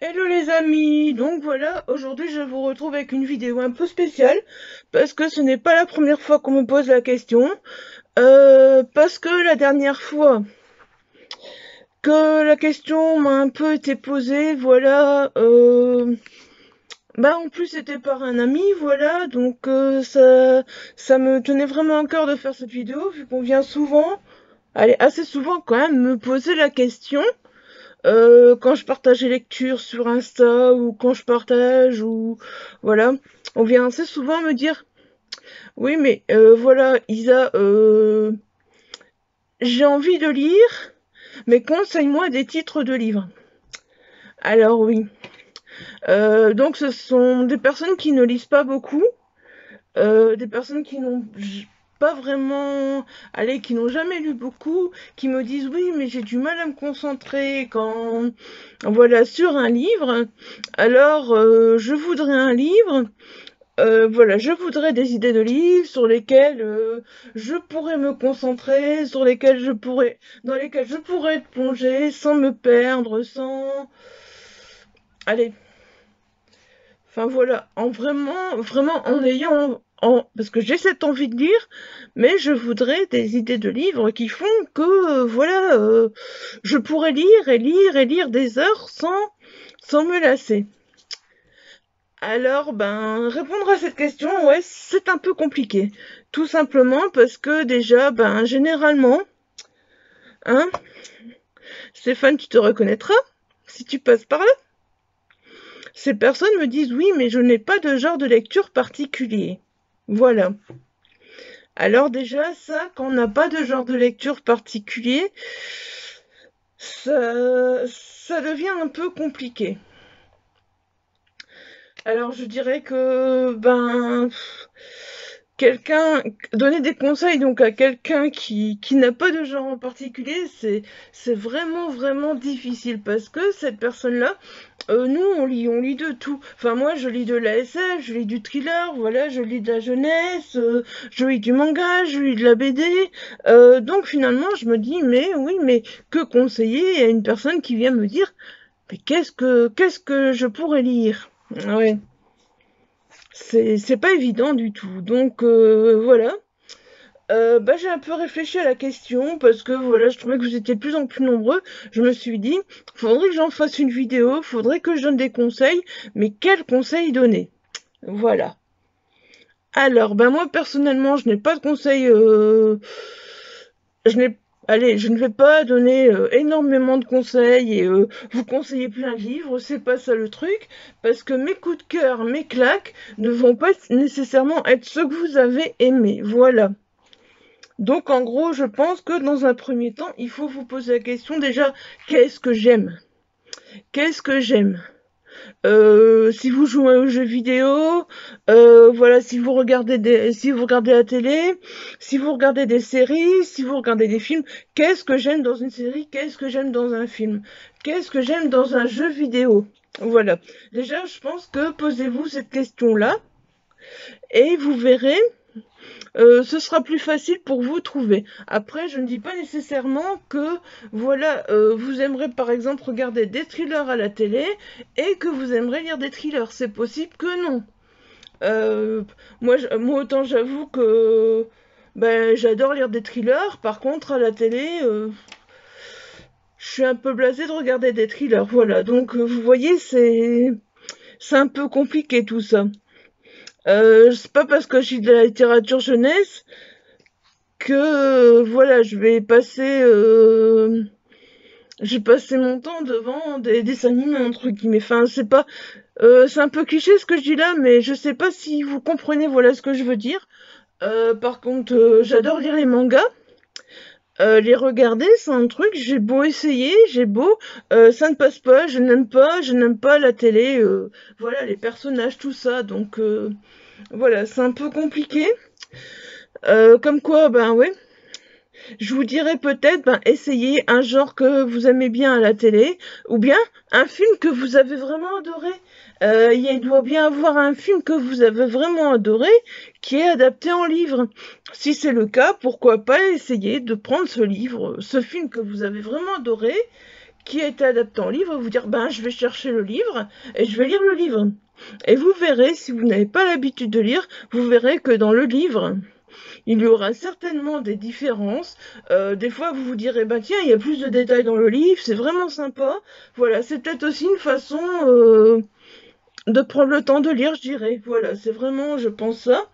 Hello les amis, donc voilà, aujourd'hui je vous retrouve avec une vidéo un peu spéciale parce que ce n'est pas la première fois qu'on me pose la question, euh, parce que la dernière fois que la question m'a un peu été posée, voilà, euh, bah en plus c'était par un ami, voilà, donc euh, ça, ça me tenait vraiment à cœur de faire cette vidéo vu qu'on vient souvent, allez, assez souvent quand même me poser la question. Euh, quand je partage les lectures sur Insta ou quand je partage ou voilà, on vient assez souvent me dire oui mais euh, voilà Isa, euh, j'ai envie de lire, mais conseille-moi des titres de livres. Alors oui, donc ce sont des personnes qui ne lisent pas beaucoup, des personnes qui n'ont pas vraiment, allez, qui n'ont jamais lu beaucoup, qui me disent oui, mais j'ai du mal à me concentrer quand, voilà, sur un livre. Alors, euh, je voudrais un livre. Euh, voilà, je voudrais des idées de livres sur lesquels euh, je pourrais me concentrer, sur lesquels je pourrais, dans lesquels je pourrais être plongée sans me perdre, sans, allez, enfin voilà, en vraiment, vraiment en ayant parce que j'ai cette envie de lire, mais je voudrais des idées de livres qui font que, euh, voilà, euh, je pourrais lire et lire et lire des heures sans, sans me lasser. Alors, ben, répondre à cette question, ouais, c'est un peu compliqué. Tout simplement parce que déjà, ben, généralement, hein, Stéphane, tu te reconnaîtras si tu passes par là. Ces personnes me disent oui, mais je n'ai pas de genre de lecture particulier. Voilà. Alors déjà, ça, quand on n'a pas de genre de lecture particulier, ça, devient un peu compliqué. Alors je dirais que, ben, donner des conseils donc à quelqu'un qui, qui n'a pas de genre en particulier c'est c'est vraiment vraiment difficile parce que cette personne là euh, nous on lit on lit de tout. Enfin moi je lis de la SF je lis du thriller voilà je lis de la jeunesse euh, je lis du manga je lis de la BD euh, donc finalement je me dis mais oui mais que conseiller à une personne qui vient me dire mais qu'est-ce que qu'est-ce que je pourrais lire? C'est pas évident du tout. Donc euh, voilà. Euh, bah, j'ai un peu réfléchi à la question parce que voilà, je trouvais que vous étiez de plus en plus nombreux. Je me suis dit, faudrait que j'en fasse une vidéo, faudrait que je donne des conseils, mais quels conseils donner? Voilà. Alors, ben moi personnellement, je n'ai pas de conseils. Euh, je n'ai Allez, je ne vais pas donner euh, énormément de conseils et euh, vous conseiller plein de livres, c'est pas ça le truc, parce que mes coups de cœur, mes claques ne vont pas nécessairement être ceux que vous avez aimés. Voilà. Donc en gros, je pense que dans un premier temps, il faut vous poser la question déjà, qu'est-ce que j'aime? Qu'est-ce que j'aime? Euh, si vous jouez aux jeux vidéo, euh, voilà, si vous regardez des, si vous regardez la télé, si vous regardez des séries, si vous regardez des films, qu'est-ce que j'aime dans une série, qu'est-ce que j'aime dans un film, qu'est-ce que j'aime dans un jeu vidéo? Voilà. Déjà, je pense que posez-vous cette question-là et vous verrez euh, ce sera plus facile pour vous trouver. Après, je ne dis pas nécessairement que, voilà, euh, vous aimerez par exemple regarder des thrillers à la télé et que vous aimerez lire des thrillers. C'est possible que non. Euh, moi, autant j'avoue que ben, j'adore lire des thrillers. Par contre, à la télé, je suis un peu blasée de regarder des thrillers. Voilà, donc vous voyez, c'est un peu compliqué tout ça. Euh, c'est pas parce que j'ai de la littérature jeunesse que euh, voilà, je vais passer euh, j'ai passé mon temps devant des dessins animés entre guillemets. Enfin, c'est pas euh, c'est un peu cliché ce que je dis là, mais je sais pas si vous comprenez voilà ce que je veux dire. par contre, j'adore lire les mangas. Les regarder, c'est un truc, j'ai beau essayer, j'ai beau, ça ne passe pas, je n'aime pas, je n'aime pas la télé, voilà, les personnages, tout ça, donc voilà, c'est un peu compliqué. Euh, comme quoi, ben ouais. Je vous dirais peut-être, ben, essayez un genre que vous aimez bien à la télé, ou bien un film que vous avez vraiment adoré. Euh, il doit bien avoir un film que vous avez vraiment adoré qui est adapté en livre. Si c'est le cas, pourquoi pas essayer de prendre ce livre, ce film que vous avez vraiment adoré, qui été adapté en livre, vous dire, ben, je vais chercher le livre et je vais lire le livre. Et vous verrez, si vous n'avez pas l'habitude de lire, vous verrez que dans le livre, il y aura certainement des différences. Euh, des fois, vous vous direz, bah tiens, il y a plus de détails dans le livre, c'est vraiment sympa. Voilà, c'est peut-être aussi une façon euh, de prendre le temps de lire, je dirais. Voilà, c'est vraiment, je pense ça.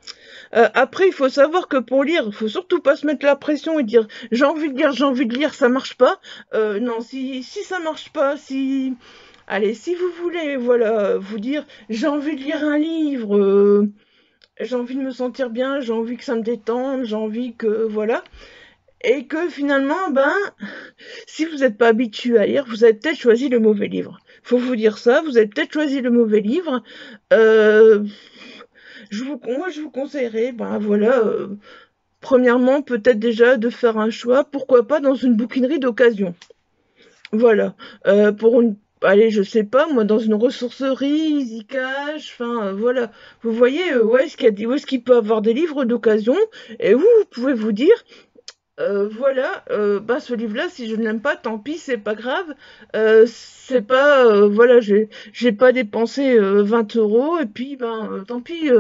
Euh, après, il faut savoir que pour lire, il faut surtout pas se mettre la pression et dire j'ai envie de lire, j'ai envie de lire, ça marche pas. non, si si ça marche pas, si allez, si vous voulez, voilà, vous dire j'ai envie de lire un livre j'ai envie de me sentir bien, j'ai envie que ça me détende, j'ai envie que voilà. Et que finalement, ben, si vous n'êtes pas habitué à lire, vous avez peut-être choisi le mauvais livre. Faut vous dire ça, vous avez peut-être choisi le mauvais livre. Euh, je vous, moi, je vous conseillerais, ben voilà, euh, premièrement, peut-être déjà de faire un choix, pourquoi pas dans une bouquinerie d'occasion. Voilà, euh, pour une allez, je sais pas, moi, dans une ressourcerie, Zcash, enfin, euh, voilà. Vous voyez, euh, où est-ce qu'il peut avoir des livres d'occasion, et vous, vous pouvez vous dire, euh, voilà, bah ce livre-là, si je ne l'aime pas, tant pis, c'est pas grave. c'est pas, voilà, j'ai, j'ai pas dépensé 20 euros, et puis, ben, tant pis,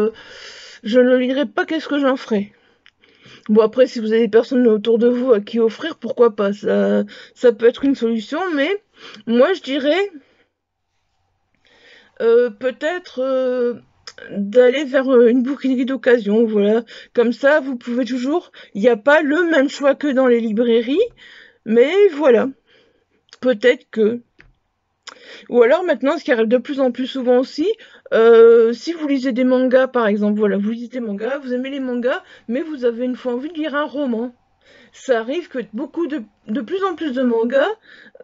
je ne lirai pas, qu'est-ce que j'en ferai? Bon après si vous avez des personnes autour de vous à qui offrir, pourquoi pas? Ça, peut être une solution, mais moi je dirais euh, peut-être euh, d'aller vers euh, une bouquinerie d'occasion, voilà. Comme ça vous pouvez toujours. Il n'y a pas le même choix que dans les librairies, mais voilà. Peut-être que. Ou alors maintenant, ce qui arrive de plus en plus souvent aussi, euh, si vous lisez des mangas par exemple, voilà, vous lisez des mangas, vous aimez les mangas, mais vous avez une fois envie de lire un roman. Ça arrive que beaucoup de, de plus en plus de mangas,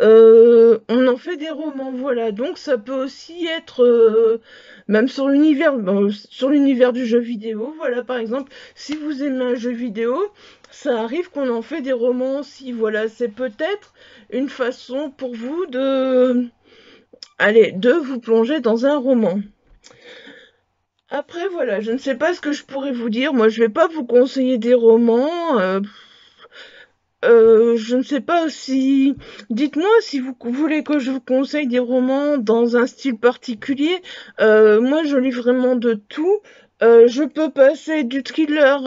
euh, on en fait des romans, voilà. Donc ça peut aussi être euh, même sur l'univers, sur l'univers du jeu vidéo, voilà. Par exemple, si vous aimez un jeu vidéo, ça arrive qu'on en fait des romans aussi, voilà. C'est peut-être une façon pour vous de allez, de vous plonger dans un roman. Après, voilà, je ne sais pas ce que je pourrais vous dire. Moi, je vais pas vous conseiller des romans. Euh, euh, je ne sais pas si... Dites-moi si vous voulez que je vous conseille des romans dans un style particulier. Euh, moi, je lis vraiment de tout. je peux passer du thriller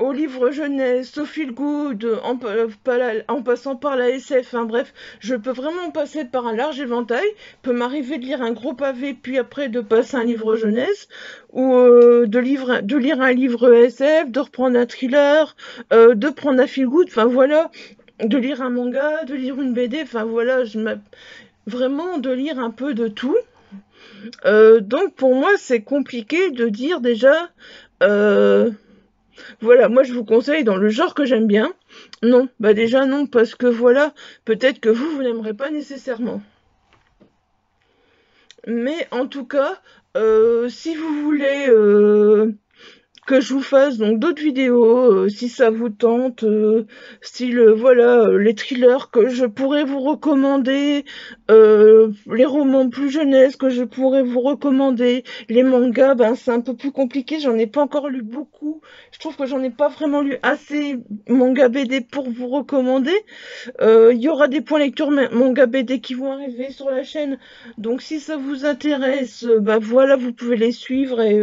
au livre jeunesse, au feel good, en, passant par la SF, hein, bref, je peux vraiment passer par un large éventail. peut m'arriver de lire un gros pavé, puis après de passer un livre jeunesse, ou euh, de lire un livre SF, de reprendre un thriller, euh, de prendre un feel good, enfin voilà, de lire un manga, de lire une BD, enfin voilà, je vraiment de lire un peu de tout. Euh, donc pour moi c'est compliqué de dire déjà voilà, moi je vous conseille dans le genre que j'aime bien. Non, bah déjà non, parce que voilà, peut-être que vous, vous n'aimerez pas nécessairement. Mais en tout cas, euh, si vous voulez euh, que je vous fasse donc d'autres vidéos euh, si ça vous tente euh, style euh, voilà les thrillers que je pourrais vous recommander les romans plus jeunesse que je pourrais vous recommander les mangas ben c'est un peu plus compliqué j'en ai pas encore lu beaucoup. Je trouve que j'en ai pas vraiment lu assez manga BD pour vous recommander. Il y aura des points lecture manga BD qui vont arriver sur la chaîne. Donc si ça vous intéresse ben voilà vous pouvez les suivre et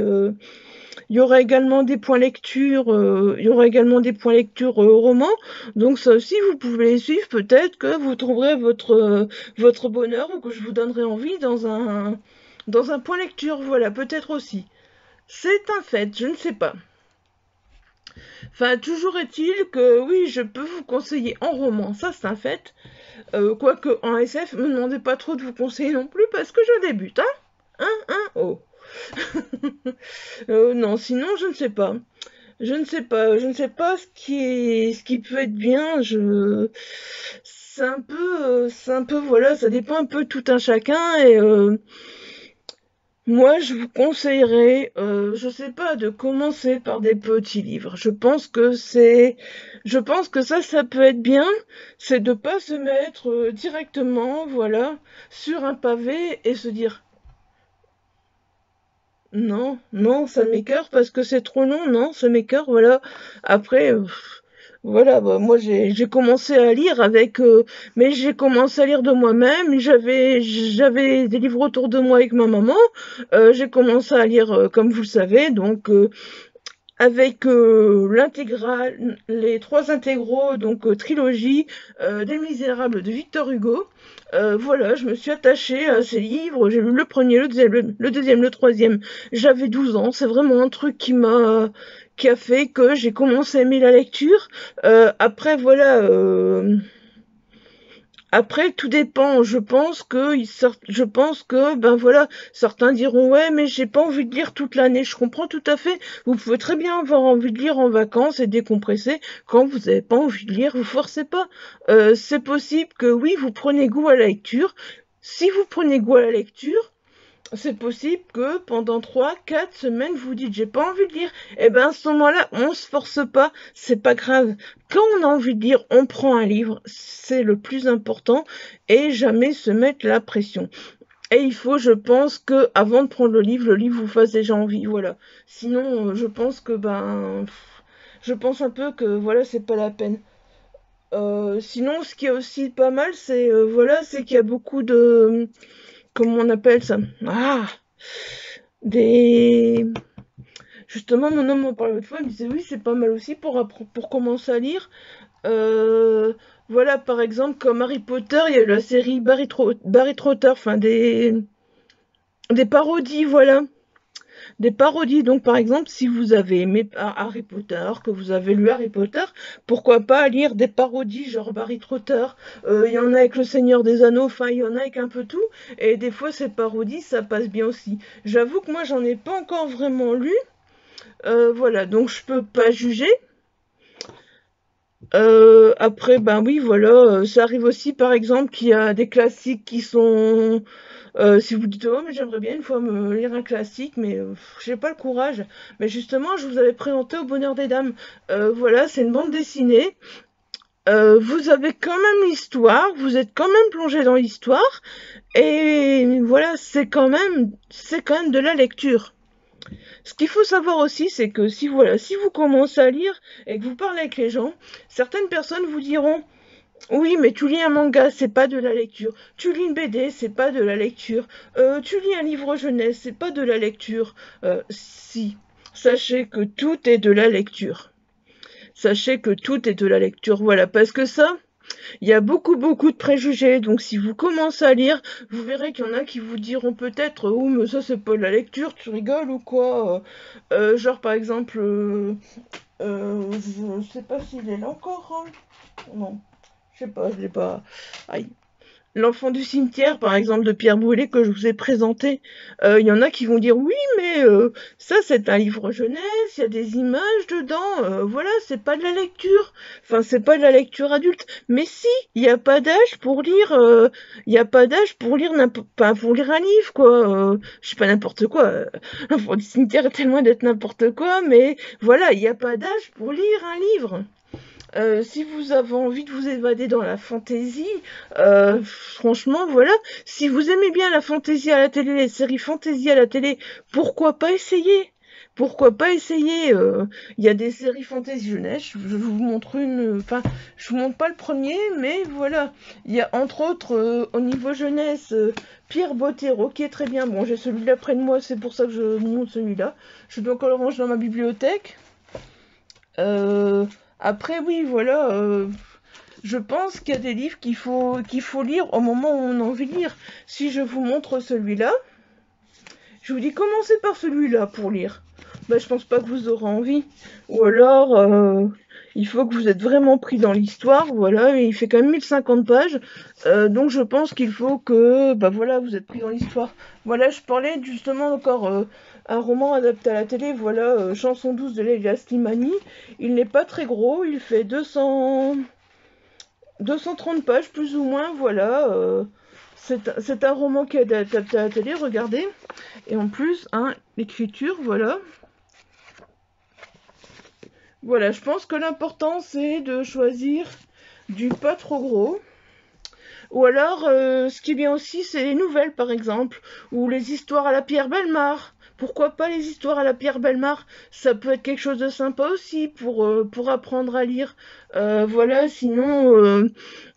il y aura également des points lecture, euh, euh, romans. Donc ça aussi, vous pouvez les suivre. Peut-être que vous trouverez votre euh, votre bonheur ou que je vous donnerai envie dans un dans un point lecture. Voilà, peut-être aussi. C'est un fait, je ne sais pas. Enfin, toujours est-il que oui, je peux vous conseiller en roman, ça c'est un fait. quoique en SF, me demandez pas trop de vous conseiller non plus parce que je débute, hein Hein Hein Oh euh, non, sinon, je ne sais pas. Je ne sais pas. Je ne sais pas ce qui peut être bien. C'est un peu, euh, c'est un peu, voilà, ça dépend un peu tout un chacun et euh, moi, je vous conseillerais, je sais pas, de commencer par des petits livres. Je pense que c'est, je pense que ça, ça peut être bien. C'est de pas se mettre directement, voilà, sur un pavé et se dire non, non, ça m'écœure parce que c'est trop long, non, ça m'écœure, voilà. Après, euh, Voilà, bah, moi j'ai commencé à lire avec, euh, mais j'ai commencé à lire de moi-même. J'avais j'avais des livres autour de moi avec ma maman. Euh, j'ai commencé à lire, euh, comme vous le savez, donc euh, avec euh, l'intégrale, les trois intégraux, donc euh, trilogie euh, des Misérables de Victor Hugo. Euh, voilà, je me suis attachée à ces livres. J'ai lu le premier, le deuxième, le, deuxième, le troisième. J'avais 12 ans. C'est vraiment un truc qui m'a qui a fait que j'ai commencé à aimer la lecture. Euh, après, voilà. Après, tout dépend. Je pense que, je pense que, ben voilà, certains diront ouais, mais j'ai pas envie de lire toute l'année. Je comprends tout à fait. Vous pouvez très bien avoir envie de lire en vacances et décompresser. Quand vous n'avez pas envie de lire, vous forcez pas. Euh, c'est possible que oui, vous prenez goût à la lecture. Si vous prenez goût à la lecture, c'est possible que pendant trois, quatre semaines, vous dites j'ai pas envie de lire. Et ben à ce moment-là, on se force pas, c'est pas grave. Quand on a envie de lire, on prend un livre, c'est le plus important, et jamais se mettre la pression. Et il faut, je pense, que avant de prendre le livre, le livre vous fasse déjà envie, voilà. Sinon, euh, je pense que ben, je pense un peu que voilà, c'est pas la peine. Euh, sinon, ce qui est aussi pas mal, c'est euh, voilà, c'est qu'il y a beaucoup de comment on appelle ça? Ah, des... Justement, mon homme m'en parlait l'autre fois, il me disait oui, c'est pas mal aussi pour, pour commencer à lire. Euh, voilà, par exemple, comme Harry Potter, il y a eu la série Barry, Barry Trotter, enfin des, des parodies, voilà. Des parodies, donc par exemple, si vous avez aimé Harry Potter, que vous avez lu Harry Potter, pourquoi pas lire des parodies genre Barry Trotter. Euh, Il y en a avec Le Seigneur des Anneaux, enfin il y en a avec un peu tout, et des fois ces parodies, ça passe bien aussi. J'avoue que moi j'en ai pas encore vraiment lu, euh, voilà, donc je peux pas juger. Euh, après, ben oui, voilà, ça arrive aussi par exemple qu'il y a des classiques qui sont euh, si vous dites, oh, mais j'aimerais bien une fois me lire un classique, mais euh, j'ai pas le courage. Mais justement, je vous avais présenté Au Bonheur des Dames. Euh, voilà, c'est une bande dessinée. Vous avez quand même l'histoire, vous êtes quand même plongé dans l'histoire, et voilà, c'est quand même, c'est quand même de la lecture. Ce qu'il faut savoir aussi, c'est que si vous commencez à lire et que vous parlez avec les gens, certaines personnes vous diront oui, mais tu lis un manga, c'est pas de la lecture. Tu lis une BD, c'est pas de la lecture. Euh, tu lis un livre jeunesse, c'est pas de la lecture. Euh, si, sachez que tout est de la lecture. Sachez que tout est de la lecture, voilà, parce que ça, il y a beaucoup, beaucoup de préjugés. Donc, si vous commencez à lire, vous verrez qu'il y en a qui vous diront peut-être, oh, mais ça, c'est pas de la lecture, tu rigoles ou quoi? Euh, Genre, par exemple, je sais pas s'il est là encore. Hein non. Je sais pas, je l'ai pas. L'enfant du cimetière, par exemple, de Pierre Brûlé, que je vous ai présenté. Il euh, y en a qui vont dire oui, mais euh, ça c'est un livre jeunesse, il y a des images dedans, euh, voilà, c'est pas de la lecture. Enfin, c'est pas de la lecture adulte. Mais si, il n'y a pas d'âge pour lire, il n'y a pas d'âge pour lire pas pour lire un livre, quoi. je sais pas n'importe quoi. L'enfant du cimetière est tellement d'être n'importe quoi, mais voilà, il n'y a pas d'âge pour lire un livre. Euh, si vous avez envie de vous évader dans la fantaisie, euh, franchement, voilà. Si vous aimez bien la fantaisie à la télé, les séries fantaisie à la télé, pourquoi pas essayer? Pourquoi pas essayer euh, Il y a des séries fantasy jeunesse. Je, vous montre une. Enfin, je vous montre pas le premier, mais voilà. Il y a entre autres au niveau jeunesse Pierre Bottero qui est très bien. Bon, j'ai celui-là près de moi, c'est pour ça que je vous montre celui-là. Je dois encore le ranger dans ma bibliothèque. Après, oui, voilà. Euh, je pense qu'il y a des livres qu'il faut, qu'il faut lire au moment où on a envie de lire. Si je vous montre celui-là, je vous dis commencez par celui-là pour lire. Ben, je pense pas que vous aurez envie. Ou alors, euh, il faut que vous êtes vraiment pris dans l'histoire. Voilà, il fait quand même 1050 pages. Euh, donc je pense qu'il faut que, bah voilà, vous êtes pris dans l'histoire. Voilà, je parlais justement encore un roman adapté à la télé. Voilà, euh, Chanson douce de Leila Slimani. Il n'est pas très gros, il fait 200... 230 pages plus ou moins. Voilà. Euh, c'est un roman qui est adapté à la télé, regardez. Et en plus, hein, l'écriture, voilà. Voilà, je pense que l'important c'est de choisir du pas trop gros. Ou alors, euh, ce qui est bien aussi, c'est les nouvelles, par exemple, ou les histoires à la Pierre Belmar. Pourquoi pas les histoires à la Pierre Belmar? Ça peut être quelque chose de sympa aussi pour, euh, pour apprendre à lire. Euh, voilà, sinon,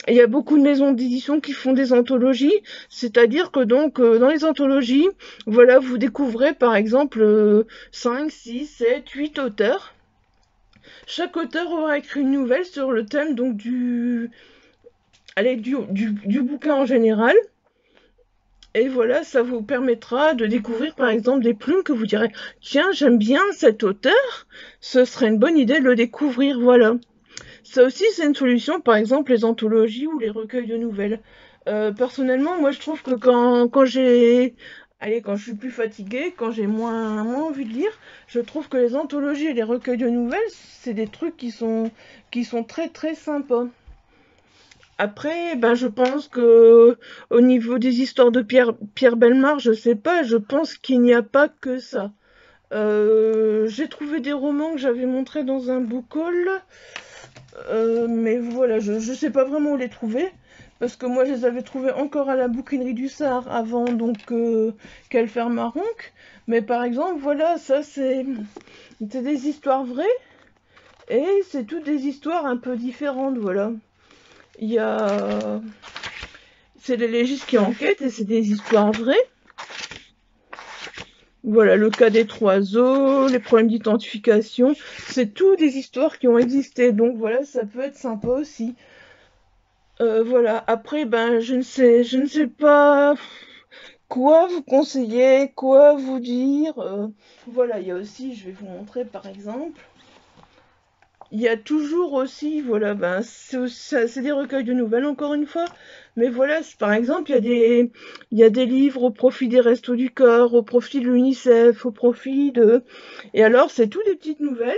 il y a beaucoup de maisons d'édition qui font des anthologies. C'est-à-dire que donc, dans les anthologies, voilà, vous découvrez par exemple 5, 6, 7, 8 auteurs. Chaque auteur aura écrit une nouvelle sur le thème donc du, allez, du, du, du bouquin en général. Et voilà, ça vous permettra de découvrir par exemple des plumes que vous direz tiens, j'aime bien cet auteur, ce serait une bonne idée de le découvrir, voilà. Ça aussi, c'est une solution, par exemple les anthologies ou les recueils de nouvelles. Euh, personnellement, moi je trouve que quand, quand j'ai allez, quand je suis plus fatiguée, quand j'ai moins, moins envie de lire, je trouve que les anthologies et les recueils de nouvelles, c'est des trucs qui sont, qui sont très très sympas. Après, ben, je pense que au niveau des histoires de Pierre, Belmar, je sais pas, je pense qu'il n'y a pas que ça. Euh, j'ai trouvé des romans que j'avais montrés dans un book euh, mais voilà, je ne sais pas vraiment où les trouver, parce que moi je les avais trouvés encore à la bouquinerie du Sar avant donc euh, qu'elle ferme à Ronc. Mais par exemple, voilà, ça c'est des histoires vraies, et c'est toutes des histoires un peu différentes, voilà. Il y a... C'est les légistes qui enquêtent et c'est des histoires vraies. Voilà, le cas des trois os, les problèmes d'identification, c'est tout des histoires qui ont existé. Donc voilà, ça peut être sympa aussi. Euh, voilà, après, ben, je ne sais, je ne sais pas quoi vous conseiller, quoi vous dire. Euh, voilà, il y a aussi, je vais vous montrer par exemple, il y a toujours aussi, voilà, ben, c'est des recueils de nouvelles encore une fois, mais voilà, par exemple, il y, a des, livres au profit des Restos du Corps, au profit de l'UNICEF, au profit de... Et alors, c'est tout des petites nouvelles,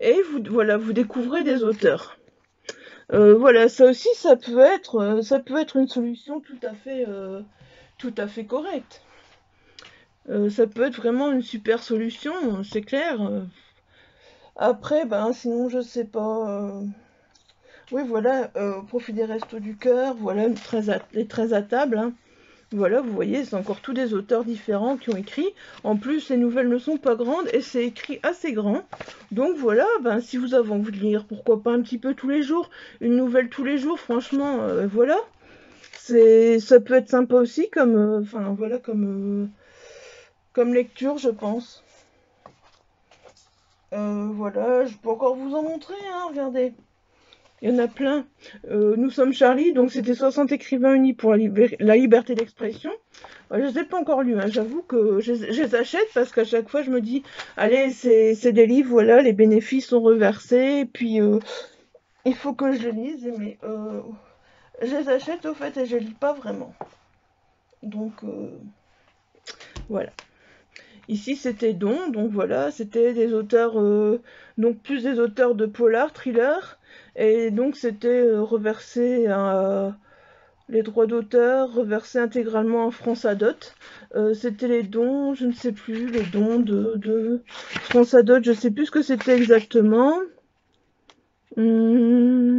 et vous, voilà, vous découvrez des auteurs. Euh, voilà, ça aussi, ça peut être, ça peut être une solution tout à fait, euh, correcte. Euh, ça peut être vraiment une super solution, c'est clair. Après, ben, sinon, je sais pas. Euh, oui, voilà, euh, profit des restos du cœur, voilà, les 13 à, les 13 à table. Hein. Voilà, vous voyez, c'est encore tous des auteurs différents qui ont écrit. En plus, les nouvelles ne sont pas grandes et c'est écrit assez grand. Donc voilà, ben, si vous avez envie de lire, pourquoi pas un petit peu tous les jours, une nouvelle tous les jours, franchement, euh, voilà. C'est, ça peut être sympa aussi comme, enfin voilà, comme, comme lecture, je pense. Euh, voilà, je peux encore vous en montrer, hein, regardez. Il y en a plein. Euh, nous sommes Charlie, donc c'était 60 écrivains unis pour la, liberté d'expression. Euh, je ne les ai pas encore lus, hein. j'avoue que je, les achète parce qu'à chaque fois je me dis, allez, c'est des livres, voilà, les bénéfices sont reversés, puis il faut que je les lise, mais je les achète au fait et je les lis pas vraiment. Donc voilà. Ici, c'était Don, donc voilà, c'était des auteurs, euh, donc plus des auteurs de polar, thriller, et donc c'était euh, reversé à les droits d'auteur reversés intégralement en France Adot. Euh, c'était les dons, je ne sais plus, les dons de, France Adot, je ne sais plus ce que c'était exactement. Hum...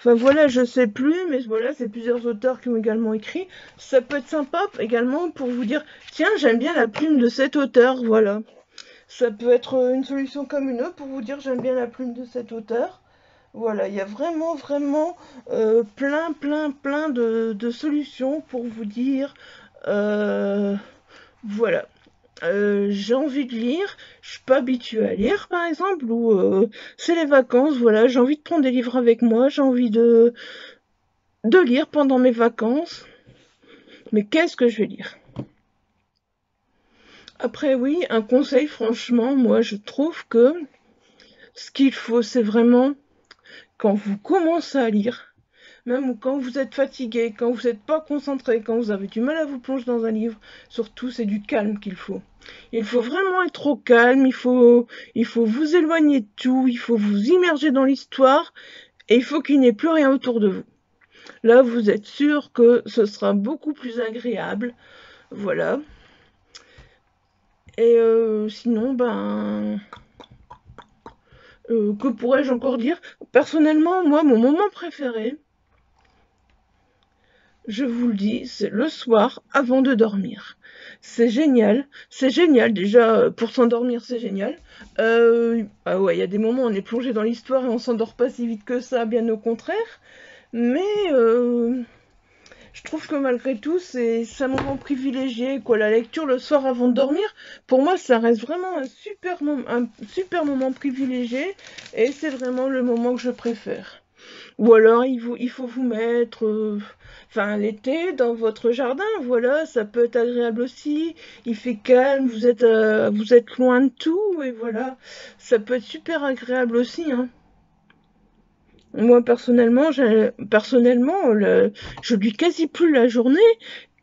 Enfin voilà, je sais plus, mais voilà, c'est plusieurs auteurs qui ont également écrit. Ça peut être sympa également pour vous dire, tiens, j'aime bien la plume de cet auteur, voilà. Ça peut être une solution comme une autre pour vous dire, j'aime bien la plume de cet auteur. Voilà, il y a vraiment, vraiment euh, plein, plein, plein de, solutions pour vous dire, euh, voilà. Euh, j'ai envie de lire, je suis pas habituée à lire par exemple, ou euh, c'est les vacances, voilà, j'ai envie de prendre des livres avec moi, j'ai envie de, de lire pendant mes vacances. Mais qu'est-ce que je vais lire? Après oui, un conseil franchement, moi je trouve que ce qu'il faut c'est vraiment quand vous commencez à lire, même quand vous êtes fatigué, quand vous n'êtes pas concentré, quand vous avez du mal à vous plonger dans un livre, surtout c'est du calme qu'il faut. Il faut vraiment être au calme, il faut, il faut vous éloigner de tout, il faut vous immerger dans l'histoire et il faut qu'il n'y ait plus rien autour de vous. Là, vous êtes sûr que ce sera beaucoup plus agréable. Voilà. Et euh, sinon, ben... Euh, que pourrais-je encore dire? Personnellement, moi, mon moment préféré, je vous le dis, c'est le soir avant de dormir. C'est génial, c'est génial. Déjà, pour s'endormir, c'est génial. Euh, ah ouais, il y a des moments où on est plongé dans l'histoire et on s'endort pas si vite que ça, bien au contraire. Mais euh, je trouve que malgré tout, c'est un moment privilégié. Quoi. La lecture le soir avant de dormir, pour moi, ça reste vraiment un super, un super moment privilégié. Et c'est vraiment le moment que je préfère. Ou alors, il, faut vous mettre, euh, enfin, l'été dans votre jardin, voilà, ça peut être agréable aussi. Il fait calme, vous êtes, euh, loin de tout, et voilà, ça peut être super agréable aussi, hein. Moi, personnellement, personnellement, je lis quasi plus la journée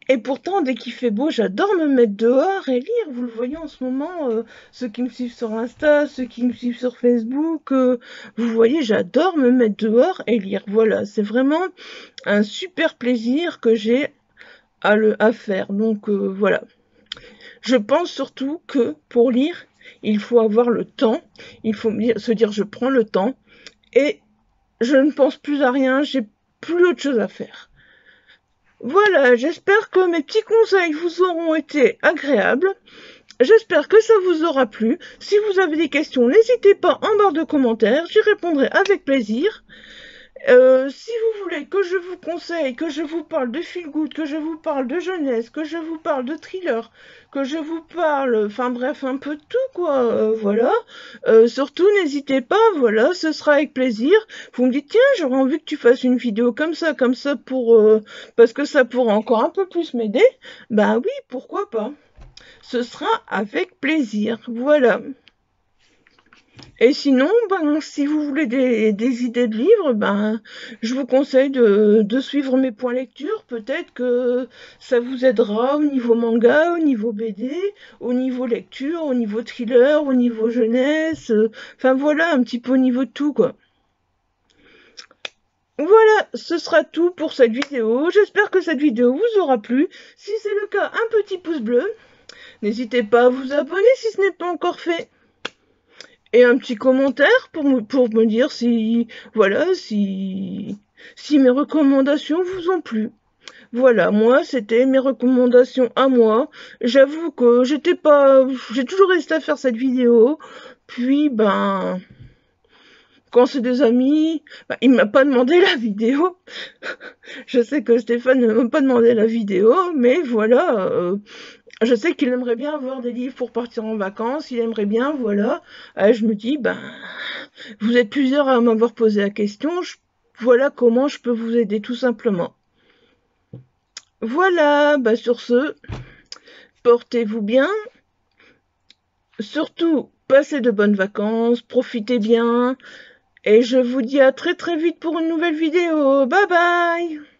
et pourtant, dès qu'il fait beau, j'adore me mettre dehors et lire. Vous le voyez en ce moment, euh, ceux qui me suivent sur Insta, ceux qui me suivent sur Facebook, euh, vous voyez, j'adore me mettre dehors et lire. Voilà, c'est vraiment un super plaisir que j'ai à, le, faire. Donc euh, voilà. Je pense surtout que pour lire, il faut avoir le temps. Il faut se dire, je prends le temps et je ne pense plus à rien, j'ai plus autre chose à faire. Voilà, j'espère que mes petits conseils vous auront été agréables. J'espère que ça vous aura plu. Si vous avez des questions, n'hésitez pas en barre de commentaires, j'y répondrai avec plaisir. Euh, si vous voulez que je vous conseille, que je vous parle de feel good, que je vous parle de jeunesse, que je vous parle de thriller, que je vous parle, enfin bref, un peu de tout quoi, euh, voilà. Euh, surtout, n'hésitez pas, voilà, ce sera avec plaisir. Vous me dites, tiens, j'aurais envie que tu fasses une vidéo comme ça, comme ça, pour parce que ça pourrait encore un peu plus m'aider. Ben oui, pourquoi pas. Ce sera avec plaisir, voilà. Et sinon, ben, si vous voulez des, idées de livres, ben, je vous conseille de, suivre mes points lecture. Peut-être que ça vous aidera au niveau manga, au niveau BD, au niveau lecture, au niveau thriller, au niveau jeunesse. Enfin voilà, un petit peu au niveau de tout, quoi. Voilà, ce sera tout pour cette vidéo. J'espère que cette vidéo vous aura plu. Si c'est le cas, un petit pouce bleu. N'hésitez pas à vous abonner si ce n'est pas encore fait un petit commentaire pour me, dire si, voilà, si, si mes recommandations vous ont plu. Voilà, moi, c'était mes recommandations à moi. J'avoue que j'étais pas, j'ai toujours resté à faire cette vidéo. Puis, ben, quand c'est des amis, ben, il m'a pas demandé la vidéo. Je sais que Stéphane ne m'a pas demandé la vidéo, mais voilà, euh, je sais qu'il aimerait bien avoir des livres pour partir en vacances, il aimerait bien, voilà. Euh, je me dis, ben, vous êtes plusieurs à m'avoir posé la question, voilà comment je peux vous aider tout simplement. Voilà, bah sur ce, portez-vous bien. Surtout, passez de bonnes vacances, profitez bien. Et je vous dis à très très vite pour une nouvelle vidéo. Bye bye